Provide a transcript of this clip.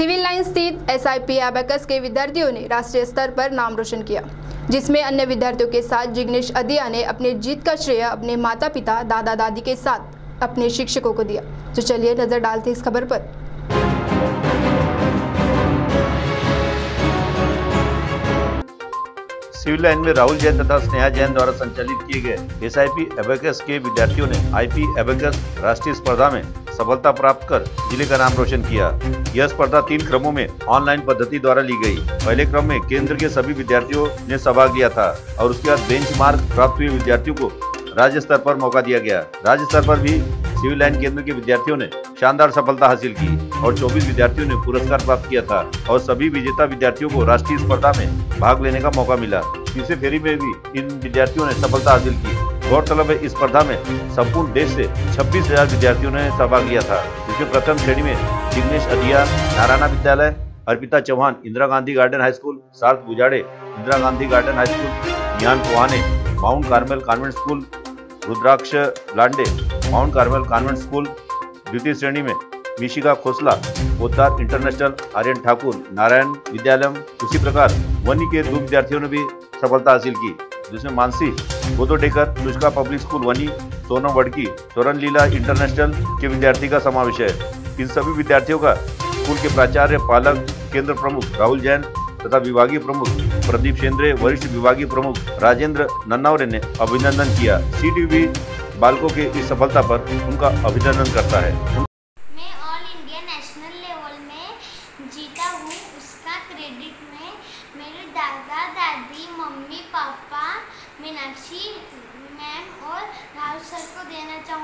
Civil line स्थित S I P के विद्यार्थियों ने राष्ट्रीय स्तर पर नाम रोशन किया, जिसमें अन्य विद्यार्थियों के साथ जिग्नेश अदिया ने अपने जीत का श्रेय अपने माता पिता दादा दादी के साथ अपने शिक्षकों को दिया। तो चलिए नज़र डालते इस खबर पर। सिविल लाइन में राहुल जैन तथा स्नेहा जैन द्वारा संचालित किए गए एस आई के विद्यार्थियों ने आई पी एबेकस राष्ट्रीय स्पर्धा में सफलता प्राप्त कर ज़िले का नाम रोशन किया। यह स्पर्धा तीन क्रमों में ऑनलाइन पद्धति द्वारा ली गई। पहले क्रम में केंद्र के सभी विद्यार्थियों ने सहभाग लिया था और उसके बाद बेंच मार्क प्राप्त हुए विद्यार्थियों को राज्य स्तर पर मौका दिया गया। राज्य स्तर पर भी सिविल लाइन केंद्र के विद्यार्थियों ने शानदार सफलता हासिल की और 24 विद्यार्थियों ने पुरस्कार प्राप्त किया था और सभी विजेता विद्यार्थियों को राष्ट्रीय स्पर्धा में भाग लेने का मौका मिला। तीसरे फेरी में भी इन विद्यार्थियों ने सफलता हासिल की। गौरतलब है, इस स्पर्धा में संपूर्ण देश से छब्बीस हज़ार विद्यार्थियों ने सहभाग लिया था। जिसमें प्रथम श्रेणी में जिग्नेश अधिया नारायणा विद्यालय, Arpita Chauhan, Indira Gandhi garden high school, Sarth Bujade, Indira Gandhi garden high school, Nihan Kuhane Mount Carmel convent school, Rudraksh Lande, Mount Carmel convent school द्वितीय श्रेणी में मिशिका खोसला पोदार इंटरनेशनल आर्यन ठाकुर, नारायण विद्यालय उसी प्रकार वनी के दो विद्यार्थियों ने भी सफलता हासिल की, जिसमें मानसी बोदोडेकर दुष्का पब्लिक स्कूल वनी सोनम वडकी सोरन लीला इंटरनेशनल के विद्यार्थी का समावेश है। इन सभी विद्यार्थियों का स्कूल के प्राचार्य, पालक, केंद्र प्रमुख राहुल जैन तथा विभागीय प्रमुख प्रदीप शेंद्रे, वरिष्ठ विभागीय प्रमुख राजेंद्र नन्नावरे ने अभिनंदन किया। सी बालकों की इस सफलता पर उनका अभिनंदन करता है। मैं ऑल इंडिया नेशनल लेवल में जीता हूँ। उसका क्रेडिट में मेरे दादा, दादी, मम्मी, पापा, मीनाक्षी, मैम और राहुल सर को देना चाहूँगी।